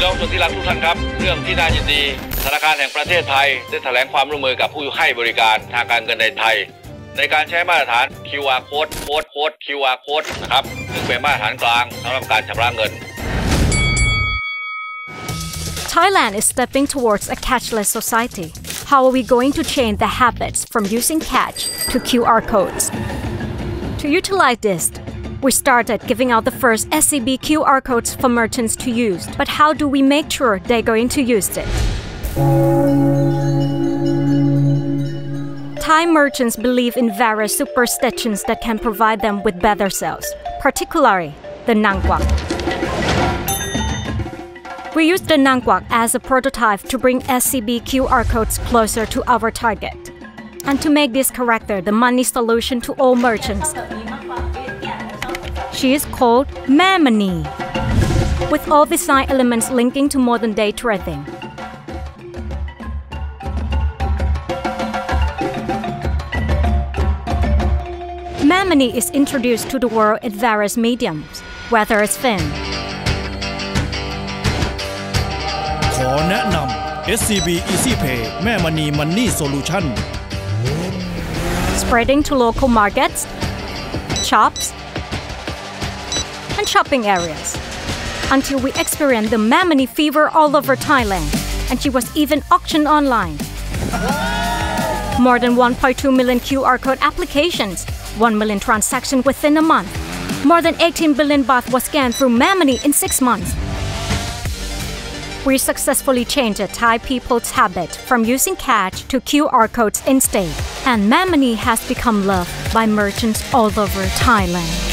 พี่น้องส่วนที่รักทุกท่านครับ เรื่องที่น่ายินดี ธนาคารแห่งประเทศไทย ได้แถลงความร่วมมือกับผู้ให้บริการทางการเงินในไทย ในการใช้มาตรฐาน QR code โค้ดโค้ด QR code นะครับซึ่งเป็นมาตรฐานกลางสำหรับการชำระเงิน Thailand is stepping towards a cashless society. How are we going to change the habits from using cash to QR codes? To utilize this, we started giving out the first SCB QR codes for merchants to use. But how do we make sure they're going to use it? Thai merchants believe in various superstitions that can provide them with better sales, particularly the Nang Kwak. We used the Nang Kwak as a prototype to bring SCB QR codes closer to our target. And to make this character the money solution to all merchants, she is called Mae Manee, with all the sign elements linking to modern day trading. Mae Manee is introduced to the world in various mediums, whether it's film. SCB EasyPay Money Solution Spreading to local markets, shops, and shopping areas until we experienced the Mae Manee fever all over Thailand, and she was even auctioned online. More than 1.2 million QR code applications, 1 million transactions within a month. More than 18 billion baht was scanned through Mae Manee in six months. We successfully changed Thai people's habit from using cash to QR codes instead, and Mae Manee has become loved by merchants all over Thailand.